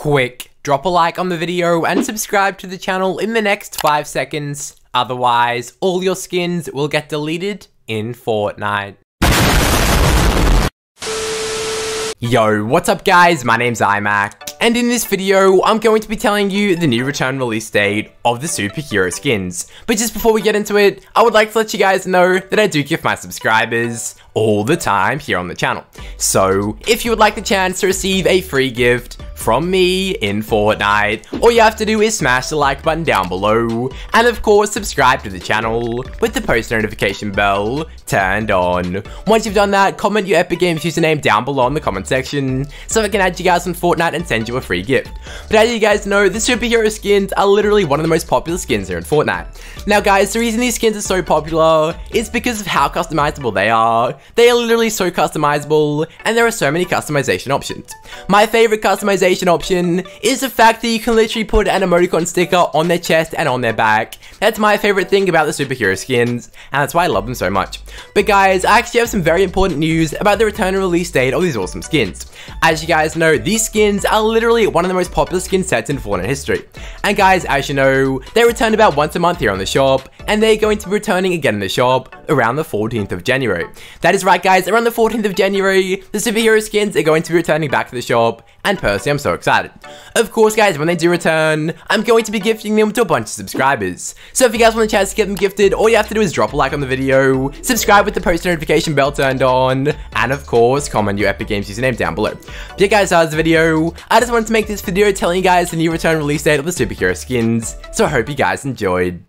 Quick, drop a like on the video and subscribe to the channel in the next 5 seconds. Otherwise, all your skins will get deleted in Fortnite. Yo, what's up guys? My name's Imack, and in this video, I'm going to be telling you the new return release date of the superhero skins. But just before we get into it, I would like to let you guys know that I do give my subscribers all the time here on the channel. So, if you would like the chance to receive a free gift from me in Fortnite, all you have to do is smash the like button down below, and of course subscribe to the channel with the post notification bell turned on. Once you've done that, comment your Epic Games username down below in the comment section, so I can add you guys on Fortnite and send you a free gift. But as you guys know, the superhero skins are literally one of the most popular skins here in Fortnite. Now guys, the reason these skins are so popular is because of how customizable they are. They are literally so customizable, and there are so many customization options. My favorite customization option is the fact that you can literally put an emoticon sticker on their chest and on their back. That's my favorite thing about the superhero skins, and that's why I love them so much. But guys, I actually have some very important news about the return and release date of these awesome skins. As you guys know, these skins are literally one of the most popular skin sets in Fortnite history. And guys, as you know, they return about once a month here on the shop, and they're going to be returning again in the shop around the 14th of January. That is right guys, around the 14th of January, the superhero skins are going to be returning back to the shop, and personally I'm so excited. Of course guys, when they do return, I'm going to be gifting them to a bunch of subscribers. So if you guys want a chance to get them gifted, all you have to do is drop a like on the video, subscribe with the post notification bell turned on, and of course, comment your Epic Games username down below. But yeah guys, that was the video. I just wanted to make this video telling you guys the new return release date of the superhero skins, so I hope you guys enjoyed.